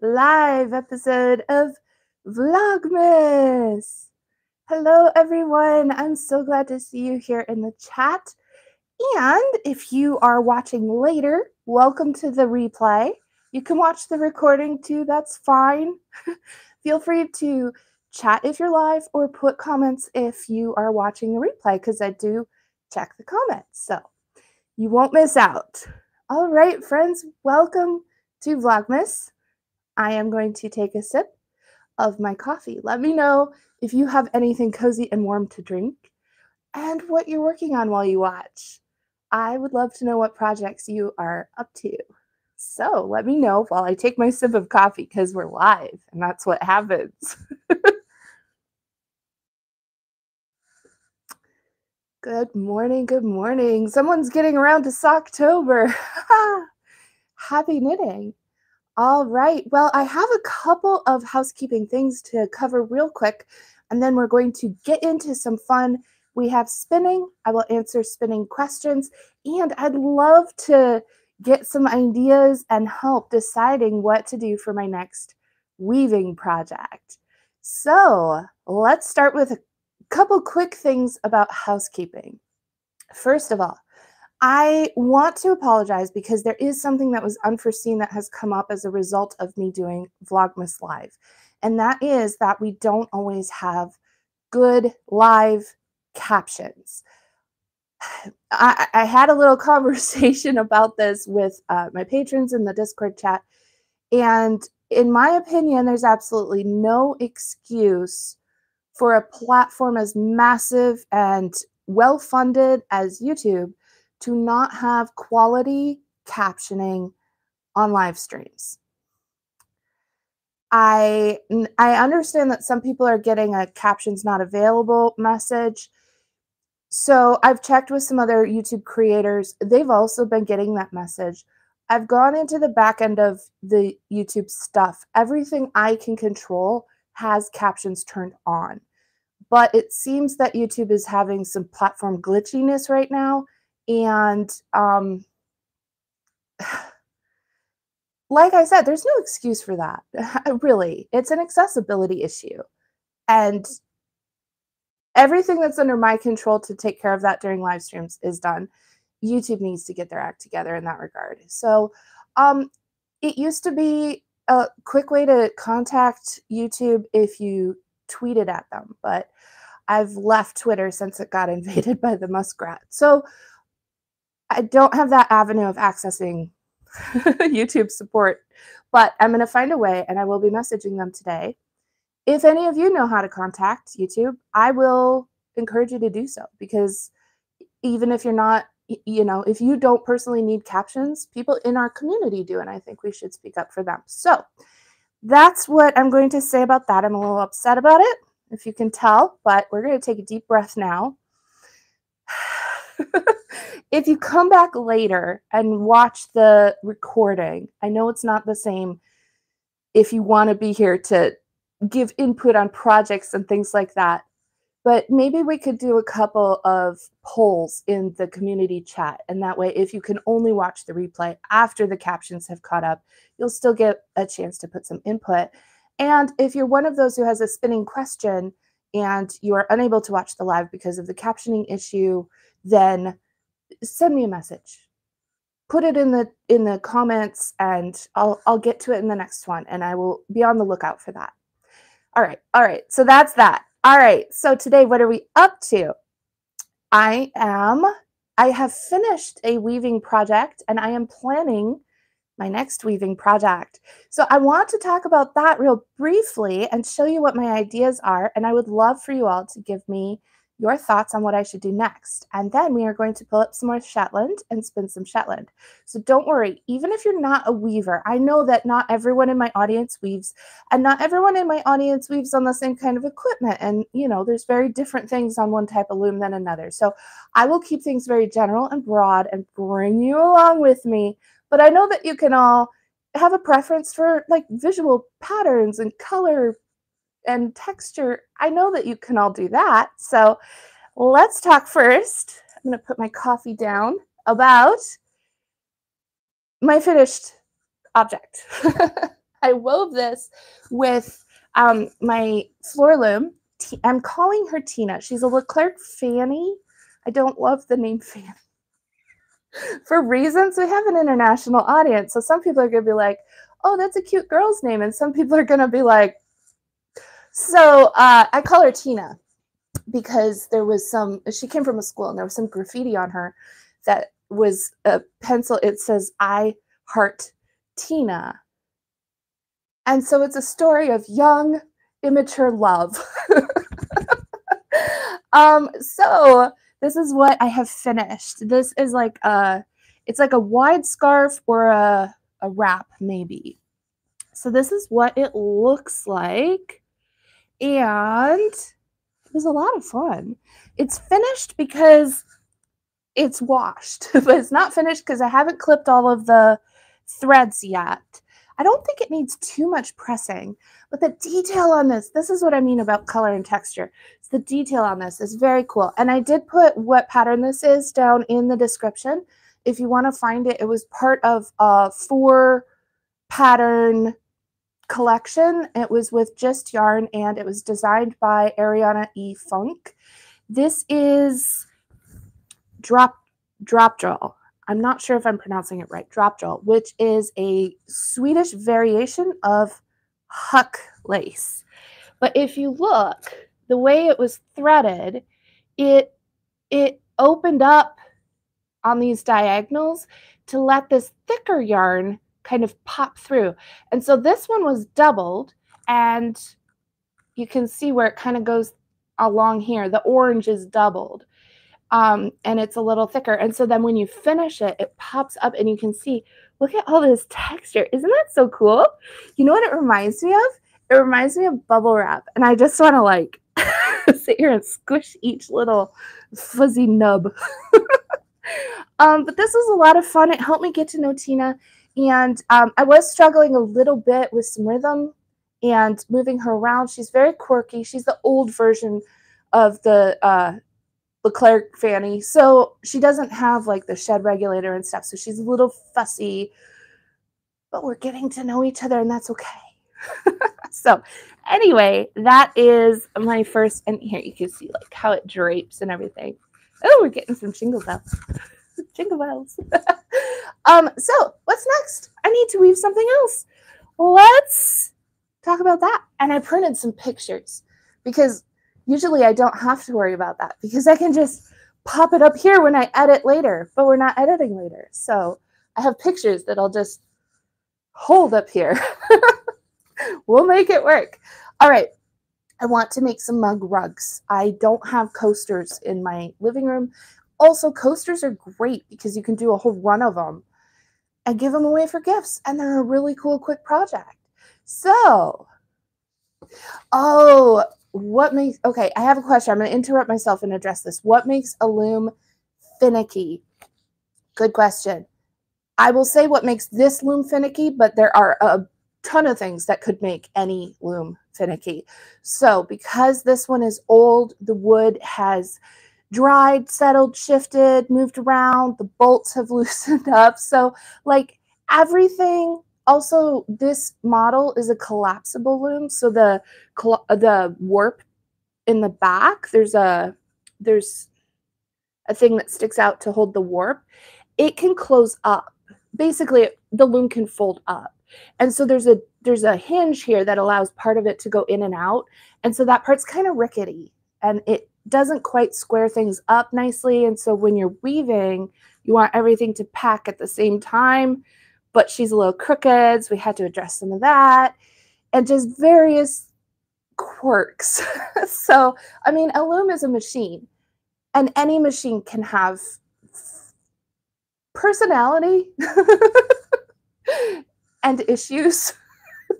live episode of Vlogmas. Hello, everyone. I'm so glad to see you here in the chat. And if you are watching later, welcome to the replay. You can watch the recording too, that's fine. Feel free to chat if you're live or put comments if you are watching the replay because I do check the comments. So you won't miss out. All right, friends, welcome to Vlogmas. I am going to take a sip of my coffee. Let me know if you have anything cozy and warm to drink and what you're working on while you watch. I would love to know what projects you are up to. So let me know while I take my sip of coffee because we're live and that's what happens. good morning. Good morning. Someone's getting around to Socktober. Happy knitting. All right. Well, I have a couple of housekeeping things to cover real quick, and then we're going to get into some fun. We have spinning. I will answer spinning questions, and I'd love to get some ideas and help deciding what to do for my next weaving project. So let's start with a couple quick things about housekeeping. First of all, I want to apologize because there is something that was unforeseen that has come up as a result of me doing Vlogmas Live. And that is that we don't always have good live captions. I, I had a little conversation about this with uh, my patrons in the Discord chat. And in my opinion, there's absolutely no excuse for a platform as massive and well funded as YouTube to not have quality captioning on live streams. I I understand that some people are getting a captions not available message. So I've checked with some other YouTube creators. They've also been getting that message. I've gone into the back end of the YouTube stuff. Everything I can control has captions turned on. But it seems that YouTube is having some platform glitchiness right now and um, like I said, there's no excuse for that. really, it's an accessibility issue. And everything that's under my control to take care of that during live streams is done. YouTube needs to get their act together in that regard. So, um, it used to be a quick way to contact YouTube if you tweeted at them, but I've left Twitter since it got invaded by the muskrat. So, I don't have that avenue of accessing YouTube support, but I'm going to find a way and I will be messaging them today. If any of you know how to contact YouTube, I will encourage you to do so because even if you're not, you know, if you don't personally need captions, people in our community do. And I think we should speak up for them. So that's what I'm going to say about that. I'm a little upset about it, if you can tell, but we're going to take a deep breath now. If you come back later and watch the recording, I know it's not the same if you want to be here to give input on projects and things like that. But maybe we could do a couple of polls in the community chat. And that way, if you can only watch the replay after the captions have caught up, you'll still get a chance to put some input. And if you're one of those who has a spinning question and you are unable to watch the live because of the captioning issue, then send me a message put it in the in the comments and I'll I'll get to it in the next one and I will be on the lookout for that. All right. All right. So that's that. All right. So today what are we up to? I am I have finished a weaving project and I am planning my next weaving project. So I want to talk about that real briefly and show you what my ideas are and I would love for you all to give me your thoughts on what I should do next. And then we are going to pull up some more Shetland and spin some Shetland. So don't worry, even if you're not a weaver, I know that not everyone in my audience weaves, and not everyone in my audience weaves on the same kind of equipment. And, you know, there's very different things on one type of loom than another. So I will keep things very general and broad and bring you along with me. But I know that you can all have a preference for like visual patterns and color and texture, I know that you can all do that. So let's talk first. I'm going to put my coffee down about my finished object. I wove this with um, my floor loom. I'm calling her Tina. She's a Leclerc Fanny. I don't love the name Fanny. For reasons, we have an international audience. So some people are going to be like, oh, that's a cute girl's name. And some people are going to be like, so uh, I call her Tina because there was some, she came from a school and there was some graffiti on her that was a pencil. It says, I heart Tina. And so it's a story of young, immature love. um, so this is what I have finished. This is like a, it's like a wide scarf or a, a wrap maybe. So this is what it looks like. And it was a lot of fun. It's finished because it's washed, but it's not finished because I haven't clipped all of the threads yet. I don't think it needs too much pressing, but the detail on this, this is what I mean about color and texture. The detail on this is very cool. And I did put what pattern this is down in the description. If you want to find it, it was part of a four pattern collection. It was with Gist Yarn and it was designed by Arianna E. Funk. This is Drop Drop Jaw. I'm not sure if I'm pronouncing it right, drop jaw, which is a Swedish variation of huck lace. But if you look, the way it was threaded, it it opened up on these diagonals to let this thicker yarn kind of pop through. And so this one was doubled and you can see where it kind of goes along here. The orange is doubled um, and it's a little thicker. And so then when you finish it, it pops up and you can see, look at all this texture. Isn't that so cool? You know what it reminds me of? It reminds me of bubble wrap. And I just want to like sit here and squish each little fuzzy nub. um, but this was a lot of fun. It helped me get to know Tina. And um, I was struggling a little bit with some rhythm and moving her around. She's very quirky. She's the old version of the uh, Leclerc Fanny. So she doesn't have like the shed regulator and stuff. So she's a little fussy, but we're getting to know each other and that's okay. so anyway, that is my first, and here you can see like how it drapes and everything. Oh, we're getting some jingle bells. jingle bells. um, so what's next? I need to weave something else. Let's talk about that. And I printed some pictures because usually I don't have to worry about that because I can just pop it up here when I edit later, but we're not editing later. So I have pictures that I'll just hold up here. we'll make it work. All right. I want to make some mug rugs. I don't have coasters in my living room. Also, coasters are great because you can do a whole run of them and give them away for gifts. And they're a really cool, quick project. So, oh, what makes okay i have a question. I'm going to interrupt myself and address this. What makes a loom finicky? Good question. I will say what makes this loom finicky but there are a ton of things that could make any loom finicky. So because this one is old the wood has dried settled shifted moved around the bolts have loosened up. So like everything also this model is a collapsible loom so the the warp in the back there's a there's a thing that sticks out to hold the warp. It can close up. Basically the loom can fold up. And so there's a there's a hinge here that allows part of it to go in and out. And so that part's kind of rickety and it doesn't quite square things up nicely. And so when you're weaving you want everything to pack at the same time but she's a little crooked. So we had to address some of that and just various quirks. so, I mean, a loom is a machine, and any machine can have personality and issues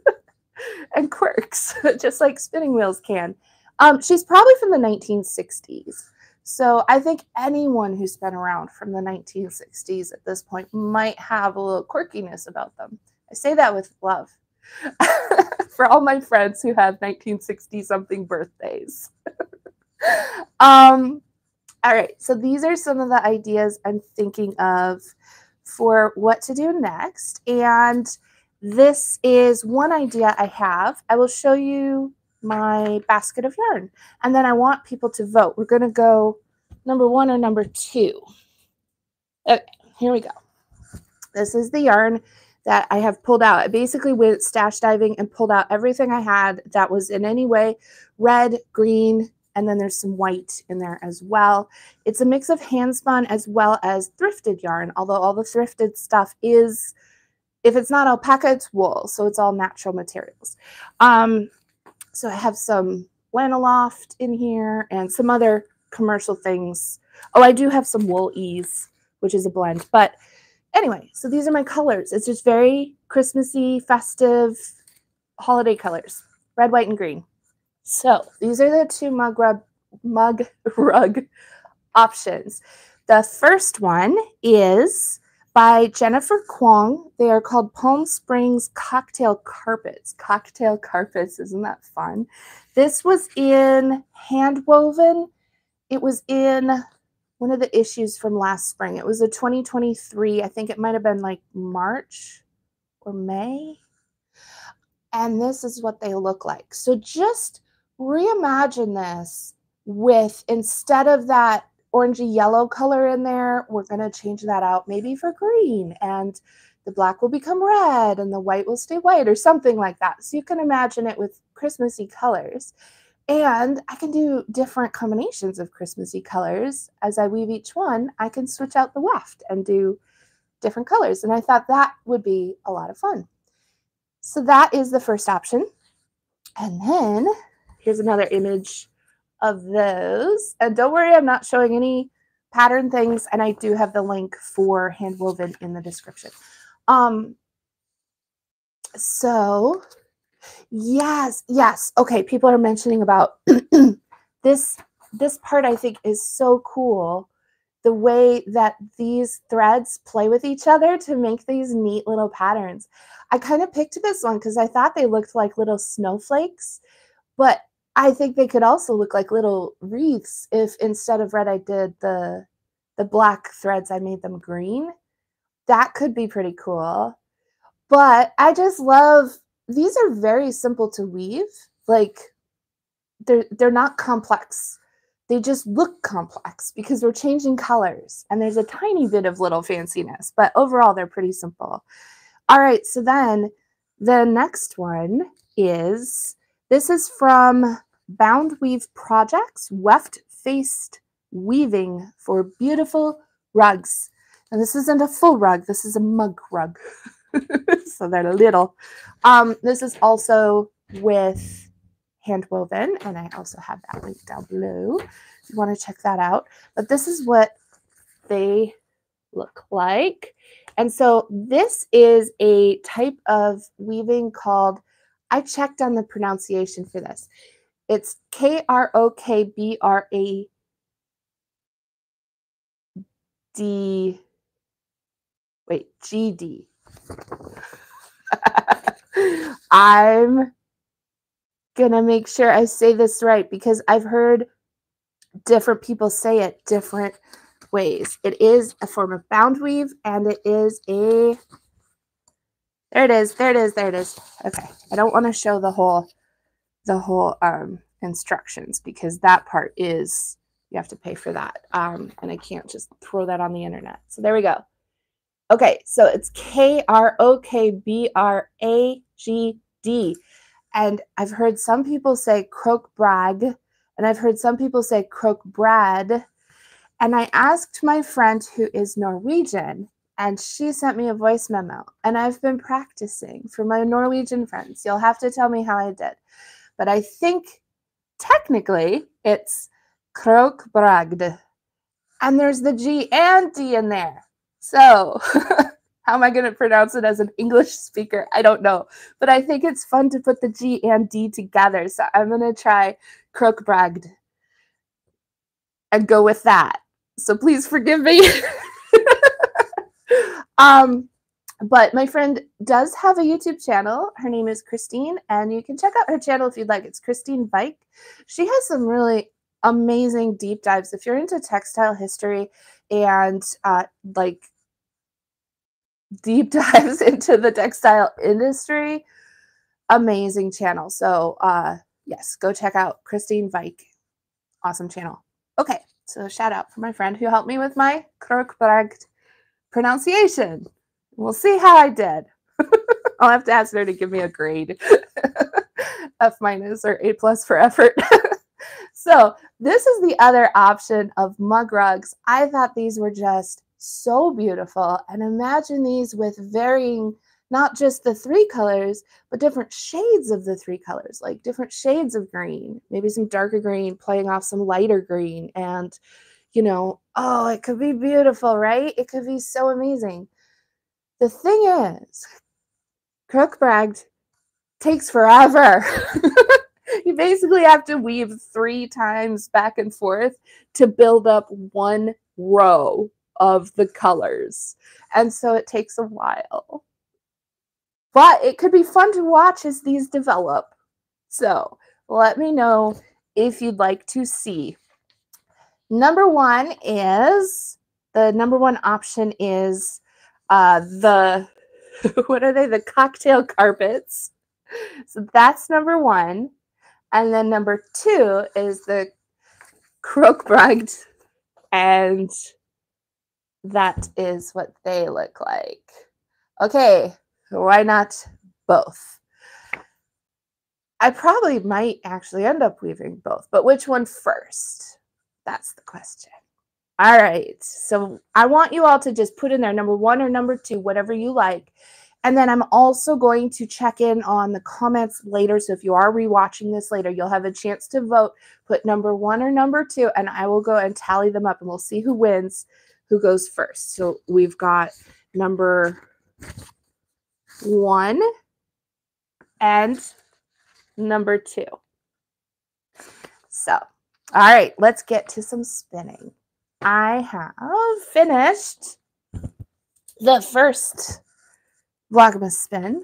and quirks, just like spinning wheels can. Um, she's probably from the 1960s. So I think anyone who's been around from the 1960s at this point might have a little quirkiness about them. I say that with love for all my friends who have 1960 something birthdays. um, all right, so these are some of the ideas I'm thinking of for what to do next. And this is one idea I have. I will show you my basket of yarn. And then I want people to vote. We're going to go number one or number two. Okay, here we go. This is the yarn that I have pulled out. I basically went stash diving and pulled out everything I had that was in any way red, green, and then there's some white in there as well. It's a mix of hand spun as well as thrifted yarn, although all the thrifted stuff is, if it's not alpaca, it's wool. So it's all natural materials. Um, so I have some Loft in here and some other commercial things. Oh, I do have some Wool-Ease, which is a blend. But anyway, so these are my colors. It's just very Christmassy, festive, holiday colors. Red, white, and green. So these are the two mug rug, mug rug options. The first one is by Jennifer Kwong. They are called Palm Springs Cocktail Carpets. Cocktail carpets, isn't that fun? This was in Handwoven. It was in one of the issues from last spring. It was a 2023, I think it might have been like March or May. And this is what they look like. So just reimagine this with instead of that orangey yellow color in there, we're going to change that out maybe for green and the black will become red and the white will stay white or something like that. So you can imagine it with Christmassy colors. And I can do different combinations of Christmassy colors. As I weave each one, I can switch out the weft and do different colors. And I thought that would be a lot of fun. So that is the first option. And then Here's another image of those. And don't worry, I'm not showing any pattern things. And I do have the link for handwoven in the description. Um, so yes, yes. Okay, people are mentioning about this this part I think is so cool. The way that these threads play with each other to make these neat little patterns. I kind of picked this one because I thought they looked like little snowflakes, but I think they could also look like little wreaths if instead of red I did the the black threads I made them green. That could be pretty cool. But I just love these are very simple to weave. Like they're they're not complex. They just look complex because we're changing colors and there's a tiny bit of little fanciness, but overall they're pretty simple. All right, so then the next one is this is from Bound Weave Projects weft faced weaving for beautiful rugs. And this isn't a full rug, this is a mug rug. so they're little. Um, this is also with hand woven, and I also have that link down below if you want to check that out. But this is what they look like. And so this is a type of weaving called, I checked on the pronunciation for this. It's K R O K B R A D. Wait, G D. I'm gonna make sure I say this right because I've heard different people say it different ways. It is a form of bound weave and it is a there it is, there it is, there it is. Okay. I don't want to show the whole the whole um, instructions because that part is you have to pay for that. Um, and I can't just throw that on the internet. So there we go. Okay, so it's K R O K B R A G D. And I've heard some people say croak brag, and I've heard some people say croak brad. And I asked my friend who is Norwegian, and she sent me a voice memo. And I've been practicing for my Norwegian friends. You'll have to tell me how I did but I think technically it's Krokbragd. And there's the G and D in there. So how am I going to pronounce it as an English speaker? I don't know. But I think it's fun to put the G and D together. So I'm going to try Krokbragd and go with that. So please forgive me. um, but my friend does have a YouTube channel. Her name is Christine, and you can check out her channel if you'd like. It's Christine Vike. She has some really amazing deep dives. If you're into textile history and uh, like deep dives into the textile industry. Amazing channel. So, uh, yes, go check out Christine Vike. Awesome channel. Okay, so shout out for my friend who helped me with my Krokbragd pronunciation. We'll see how I did. I'll have to ask her to give me a grade. F minus or A plus for effort. so this is the other option of mug rugs. I thought these were just so beautiful. And imagine these with varying, not just the three colors, but different shades of the three colors, like different shades of green, maybe some darker green playing off some lighter green. And, you know, oh, it could be beautiful, right? It could be so amazing. The thing is, Krokbragd takes forever. you basically have to weave three times back and forth to build up one row of the colors. And so it takes a while. But it could be fun to watch as these develop. So let me know if you'd like to see. Number one is the number one option is uh, the what are they? The cocktail carpets. So that's number one. And then number two is the Krokbragd. And that is what they look like. Okay, why not both? I probably might actually end up weaving both, but which one first? That's the question. All right. So I want you all to just put in there number one or number two, whatever you like. And then I'm also going to check in on the comments later. So if you are rewatching this later, you'll have a chance to vote. Put number one or number two, and I will go and tally them up and we'll see who wins, who goes first. So we've got number one and number two. So, all right, let's get to some spinning. I have finished the first Vlogmas spin.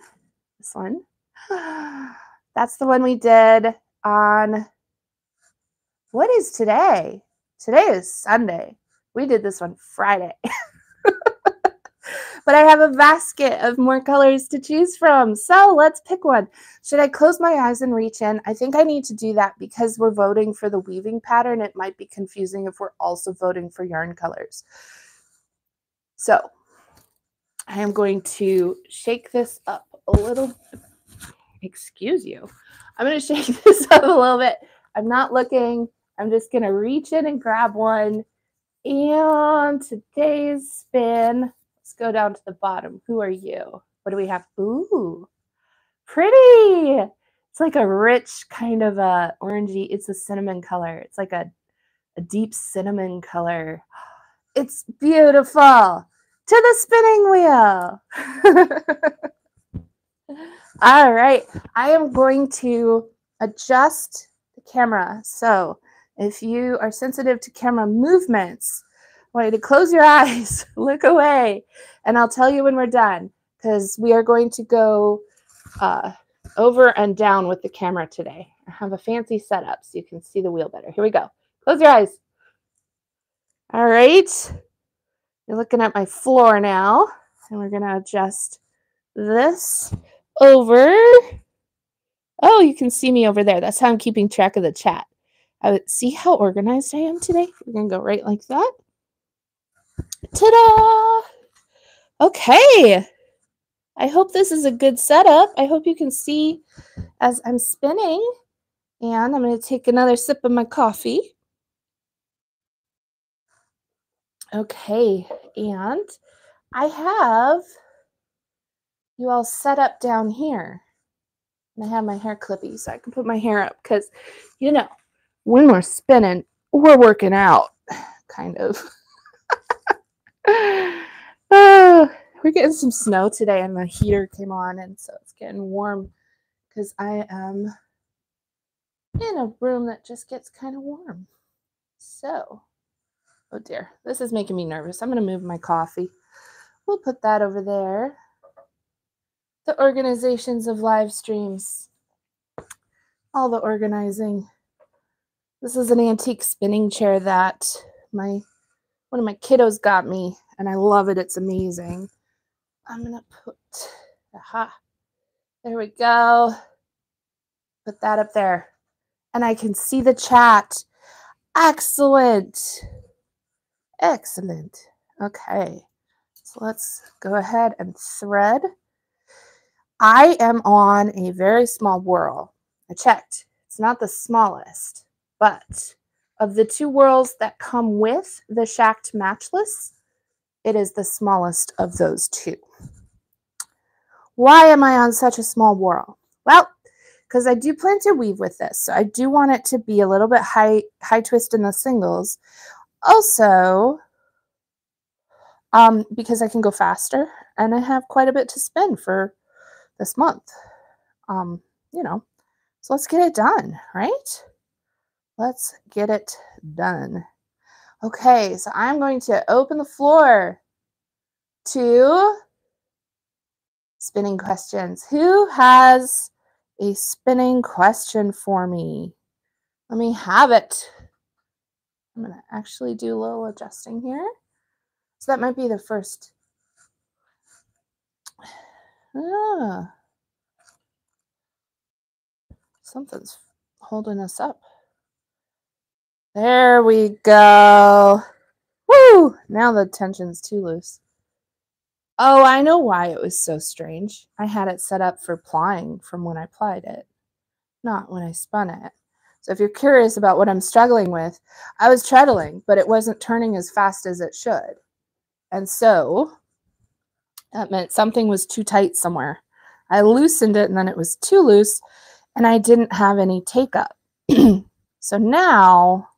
This one. That's the one we did on what is today? Today is Sunday. We did this one Friday. but I have a basket of more colors to choose from. So let's pick one. Should I close my eyes and reach in? I think I need to do that because we're voting for the weaving pattern. It might be confusing if we're also voting for yarn colors. So I am going to shake this up a little. Excuse you. I'm going to shake this up a little bit. I'm not looking. I'm just going to reach in and grab one. And today's spin, let's go down to the bottom. Who are you? What do we have? Ooh, pretty. It's like a rich kind of a orangey. It's a cinnamon color. It's like a, a deep cinnamon color. It's beautiful to the spinning wheel. All right, I am going to adjust the camera. So if you are sensitive to camera movements, want you to close your eyes, look away, and I'll tell you when we're done because we are going to go uh, over and down with the camera today. I have a fancy setup so you can see the wheel better. Here we go. Close your eyes. All right. You're looking at my floor now, and we're going to adjust this over. Oh, you can see me over there. That's how I'm keeping track of the chat. I would see how organized I am today. We're going to go right like that. Ta-da! Okay. I hope this is a good setup. I hope you can see as I'm spinning. And I'm going to take another sip of my coffee. Okay, and I have you all set up down here. And I have my hair clippy so I can put my hair up because, you know, when we're spinning, we're working out, kind of. oh, we're getting some snow today and the heater came on and so it's getting warm because I am in a room that just gets kind of warm. So Oh dear, this is making me nervous. I'm going to move my coffee. We'll put that over there. The organizations of live streams. All the organizing. This is an antique spinning chair that my one of my kiddos got me, and I love it. It's amazing. I'm going to put, aha, there we go. Put that up there. And I can see the chat. Excellent. Excellent. Okay. So let's go ahead and thread. I am on a very small whirl. I checked. It's not the smallest, but of the two whorls that come with the Schacht Matchless, it is the smallest of those two. Why am I on such a small whorl? Well, because I do plan to weave with this. So I do want it to be a little bit high, high twist in the singles. Also, um, because I can go faster and I have quite a bit to spend for this month. Um, you know, so let's get it done, right? Let's get it done. Okay, so I'm going to open the floor to spinning questions. Who has a spinning question for me? Let me have it. I'm going to actually do a little adjusting here. So that might be the first. Ah. Something's holding us up. There we go. Woo! Now the tension's too loose. Oh, I know why it was so strange. I had it set up for plying from when I plied it, not when I spun it. So if you're curious about what I'm struggling with, I was treadling, but it wasn't turning as fast as it should. And so that meant something was too tight somewhere. I loosened it and then it was too loose and I didn't have any take up. so now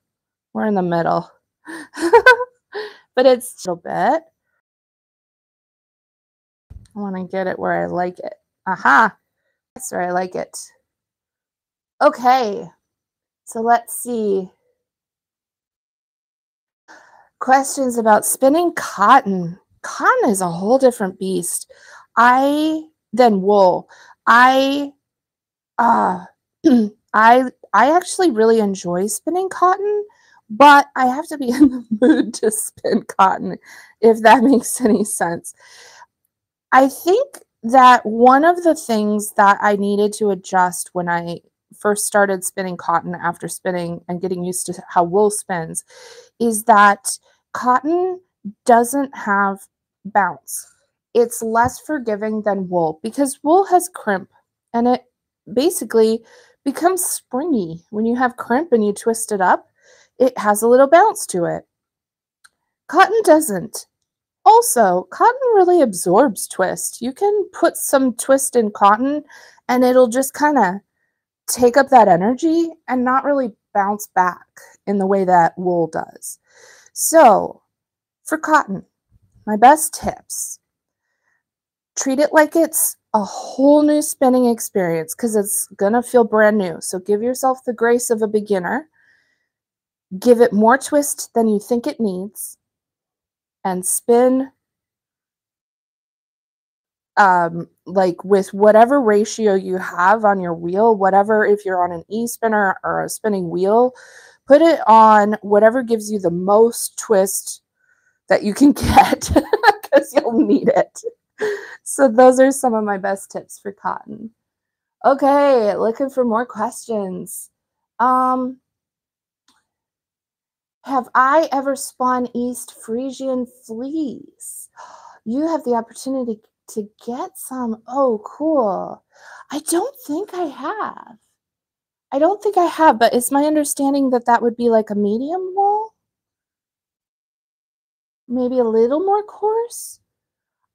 we're in the middle. but it's a little bit. I want to get it where I like it. Aha. That's where I like it. Okay. So let's see. Questions about spinning cotton. Cotton is a whole different beast. I than wool. I uh I I actually really enjoy spinning cotton but I have to be in the mood to spin cotton, if that makes any sense. I think that one of the things that I needed to adjust when I first started spinning cotton after spinning and getting used to how wool spins is that cotton doesn't have bounce. It's less forgiving than wool because wool has crimp and it basically becomes springy when you have crimp and you twist it up it has a little bounce to it. Cotton doesn't. Also, cotton really absorbs twist. You can put some twist in cotton and it'll just kind of take up that energy and not really bounce back in the way that wool does. So, for cotton, my best tips treat it like it's a whole new spinning experience because it's going to feel brand new. So, give yourself the grace of a beginner give it more twist than you think it needs, and spin um, like with whatever ratio you have on your wheel, whatever, if you're on an e spinner or a spinning wheel, put it on whatever gives you the most twist that you can get because you'll need it. So, those are some of my best tips for cotton. Okay, looking for more questions. Um, have I ever spun East Frisian fleece? You have the opportunity to get some. Oh, cool. I don't think I have. I don't think I have, but it's my understanding that that would be like a medium wool. Maybe a little more coarse.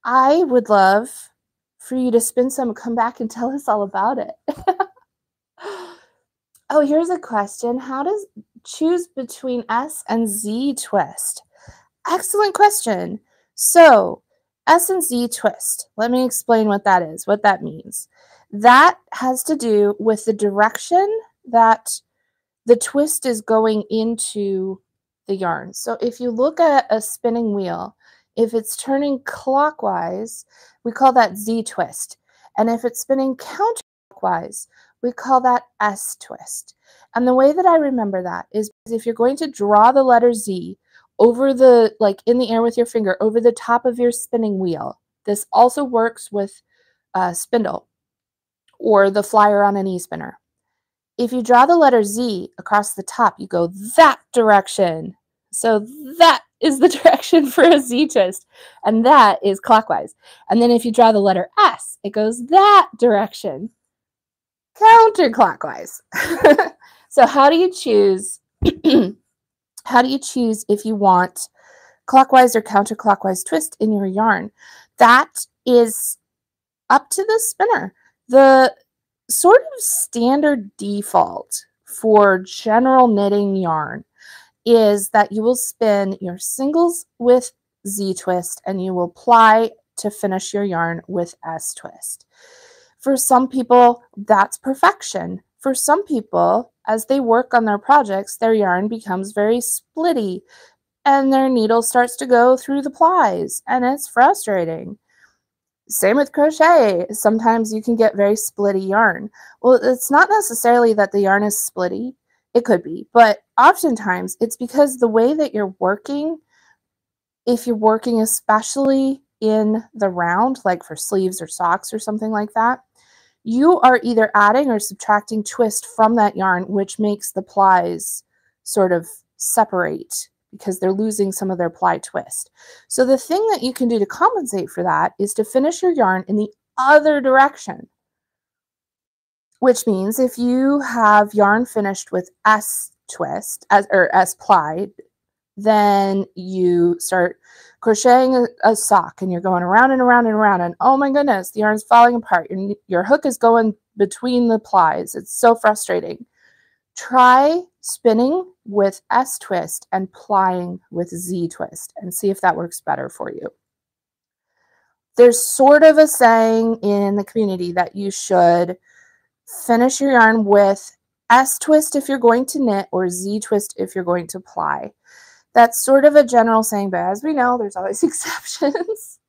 I would love for you to spin some, come back and tell us all about it. oh, here's a question. How does choose between S and Z twist? Excellent question. So, S and Z twist. Let me explain what that is, what that means. That has to do with the direction that the twist is going into the yarn. So if you look at a spinning wheel, if it's turning clockwise, we call that Z twist. And if it's spinning counterclockwise, we call that S twist. And the way that I remember that is if you're going to draw the letter Z over the, like in the air with your finger, over the top of your spinning wheel, This also works with a spindle or the flyer on an e-spinner. If you draw the letter Z across the top, you go that direction. So that is the direction for a Z twist, and that is clockwise. And then if you draw the letter S, it goes that direction, counterclockwise. so how do you choose? how do you choose if you want clockwise or counterclockwise twist in your yarn? That is up to the spinner. The sort of standard default for general knitting yarn is that you will spin your singles with Z twist and you will ply to finish your yarn with S twist. For some people, that's perfection. For some people, as they work on their projects, their yarn becomes very splitty and their needle starts to go through the plies and it's frustrating. Same with crochet. Sometimes you can get very splitty yarn. Well, it's not necessarily that the yarn is splitty. It could be, but oftentimes it's because the way that you're working, if you're working especially in the round, like for sleeves or socks or something like that, you are either adding or subtracting twist from that yarn, which makes the plies sort of separate because they're losing some of their ply twist. So the thing that you can do to compensate for that is to finish your yarn in the other direction. Which means if you have yarn finished with S twist as or S ply, then you start crocheting a, a, sock and you're going around and around and around and oh my goodness, the yarn's falling apart. Your, your hook is going between the plies. It's so frustrating. Try spinning with S twist and plying with Z twist and see if that works better for you. There's sort of a saying in the community that you should finish your yarn with S twist if you're going to knit or Z twist if you're going to ply. That's sort of a general saying, but as we know, there's always exceptions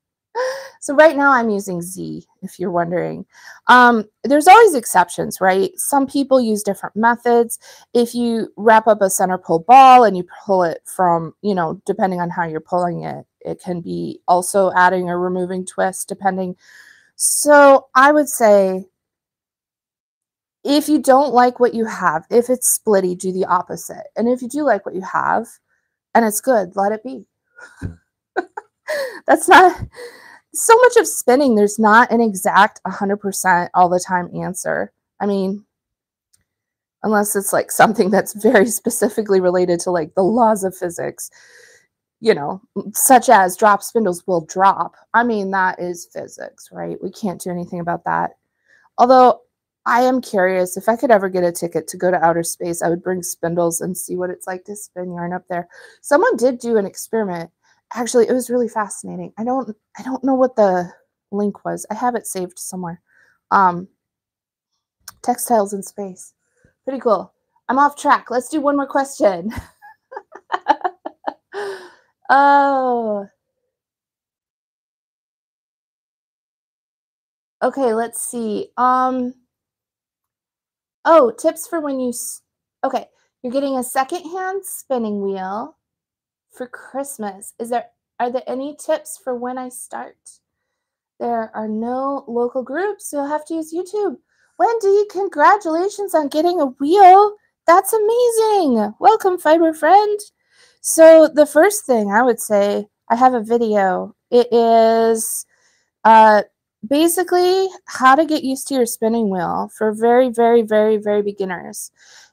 so right now I'm using Z, if you're wondering. Um, there's always exceptions, right? Some people use different methods. If you wrap up a center pull ball and you pull it from, you know, depending on how you're pulling it, it can be also adding or removing twist, depending. So I would say if you don't like what you have, if it's splitty, do the opposite. And if you do like what you have and it's good, let it be. Hmm. That's not so much of spinning, there's not an exact 100% all the time answer. I mean, unless it's like something that's very specifically related to like the laws of physics, you know, such as drop spindles will drop. I mean, that is physics, right? We can't do anything about that. Although I am curious if I could ever get a ticket to go to outer space, I would bring spindles and see what it's like to spin yarn up there. Someone did do an experiment. Actually it was really fascinating. I don't i don't know what the link was. I have it saved somewhere. Um textiles in space. Pretty cool. I'm off track. Let's do one more question. Oh. Okay let's see. Um oh tips for when you okay you're getting a secondhand spinning wheel for Christmas. Is there are there any tips for when I start? There are no local groups, so you'll have to use YouTube. Wendy, congratulations on getting a wheel. That's amazing. Welcome, fiber friend. So the first thing I would say, I have a video. It is uh, basically how to get used to your spinning wheel for very, very, very, very beginners.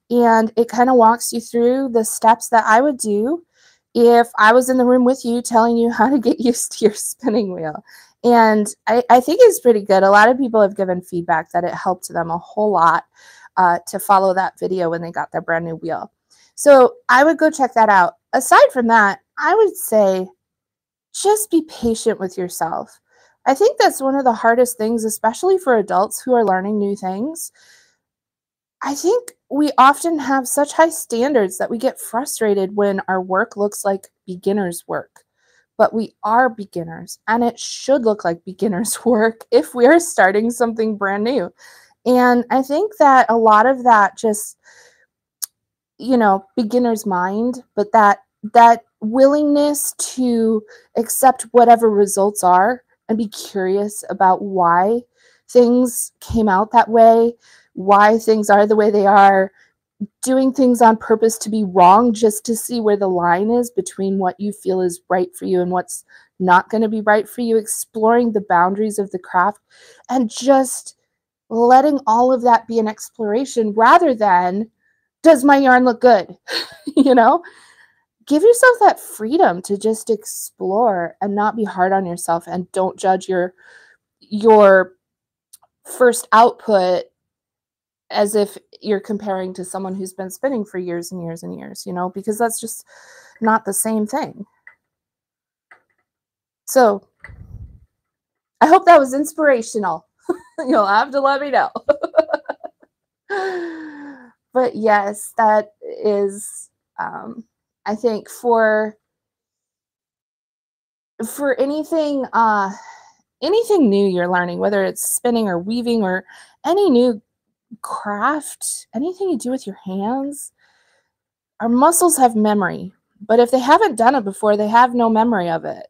And it kind of walks you through the steps that I would do if I was in the room with you telling you how to get used to your spinning wheel. And I, I think it's pretty good. A lot of people have given feedback that it helped them a whole lot uh, to follow that video when they got their brand new wheel. So I would go check that out. Aside from that, I would say just be patient with yourself. I think that's one of the hardest things, especially for adults who are learning new things. I think we often have such high standards that we get frustrated when our work looks like beginner's work. But we are beginners, and it should look like beginner's work if we are starting something brand new. And I think that a lot of that just, you know, beginner's mind, but that that willingness to accept whatever results are and be curious about why things came out that way, why things are the way they are, doing things on purpose to be wrong just to see where the line is between what you feel is right for you and what's not going to be right for you, exploring the boundaries of the craft and just letting all of that be an exploration rather than does my yarn look good? you know? Give yourself that freedom to just explore and not be hard on yourself and don't judge your your first output as if you're comparing to someone who's been spinning for years and years and years, you know, because that's just not the same thing. So I hope that was inspirational. You'll have to let me know. but yes, that is, um, I think for for anything uh anything new you're learning whether it's spinning or weaving or any new craft, anything you do with your hands, our muscles have memory. But if they haven't done it before, they have no memory of it.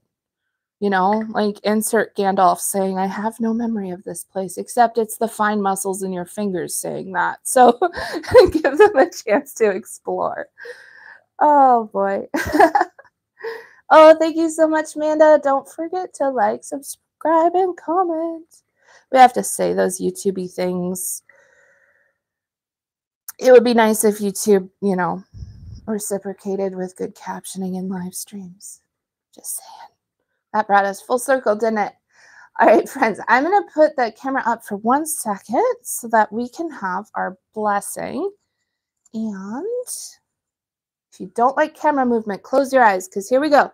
You know, like insert Gandalf saying, I have no memory of this place, except it's the fine muscles in your fingers saying that. So give them a chance to explore. Oh boy. oh, thank you so much, Amanda. Don't forget to like, subscribe, and comment. We have to say those YouTubey things it would be nice if YouTube, you know, reciprocated with good captioning in live streams. Just saying. That brought us full circle, didn't it? All right, friends, I'm going to put the camera up for one second so that we can have our blessing. And if you don't like camera movement, close your eyes because here we go.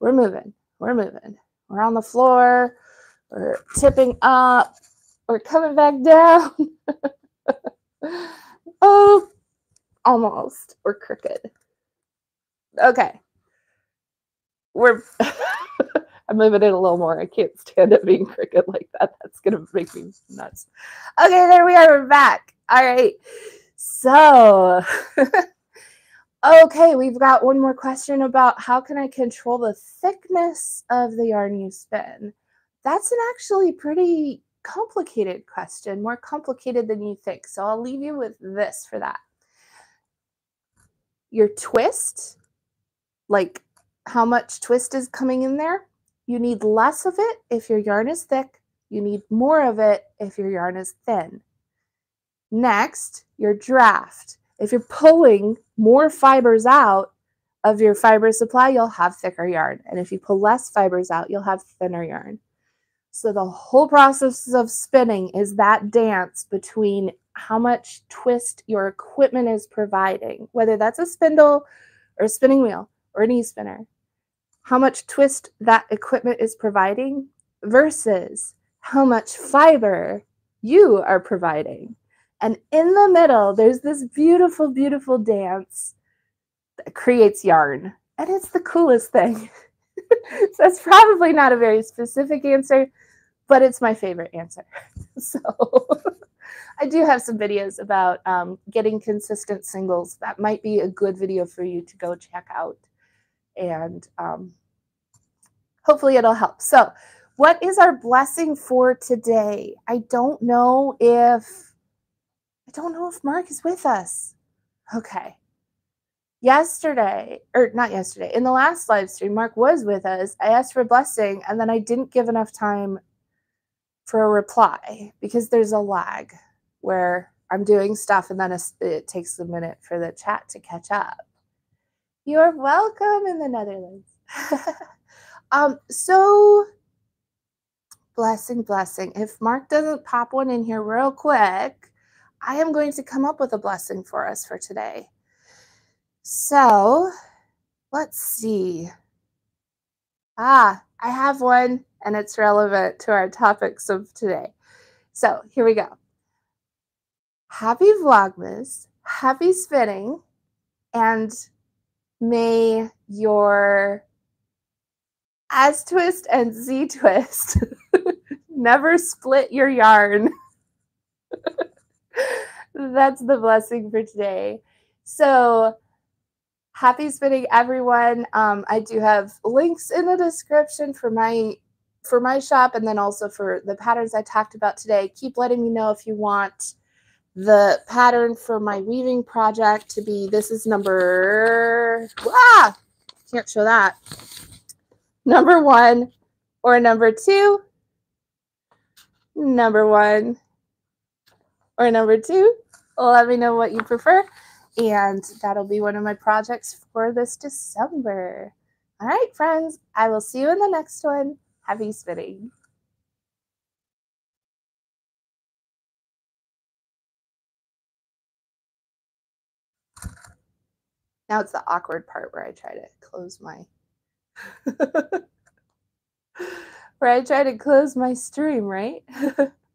We're moving. We're moving. We're on the floor. We're tipping up. We're coming back down. Oh, almost. We're crooked. Okay. We're. I'm moving it a little more. I can't stand it being crooked like that. That's going to make me nuts. Okay, there we are. We're back. All right. So, okay, we've got one more question about how can I control the thickness of the yarn you spin? That's an actually pretty complicated question, more complicated than you think. So I'll leave you with this for that. Your twist, like how much twist is coming in there, you need less of it if your yarn is thick. You need more of it if your yarn is thin. Next, your draft. If you're pulling more fibers out of your fiber supply, you'll have thicker yarn. And if you pull less fibers out, you'll have thinner yarn. So the whole process of spinning is that dance between how much twist your equipment is providing, whether that's a spindle or a spinning wheel or an e-spinner, how much twist that equipment is providing versus how much fiber you are providing. And in the middle, there's this beautiful, beautiful dance that creates yarn. And it's the coolest thing. so that's probably not a very specific answer, but it's my favorite answer. So I do have some videos about um, getting consistent singles. That might be a good video for you to go check out. And um, hopefully it'll help. So what is our blessing for today? I don't know if, I don't know if Mark is with us. Okay. Yesterday, or not yesterday, in the last live stream, Mark was with us. I asked for a blessing and then I didn't give enough time for a reply because there's a lag where I'm doing stuff and then it takes a minute for the chat to catch up. You're welcome in the Netherlands. um, so, blessing, blessing. If Mark doesn't pop one in here real quick, I am going to come up with a blessing for us for today. So, let's see. Ah, I have one and it's relevant to our topics of today. So here we go. Happy Vlogmas, happy spinning, and may your S twist and Z twist never split your yarn. That's the blessing for today. So happy spinning, everyone. Um, I do have links in the description for my for my shop and then also for the patterns I talked about today. Keep letting me know if you want the pattern for my weaving project to be this is number ah can't show that number one or number two number one or number two let me know what you prefer and that'll be one of my projects for this december. All right friends i will see you in the next one. Happy spinning. Now it's the awkward part where I try to close my where I try to close my stream, right?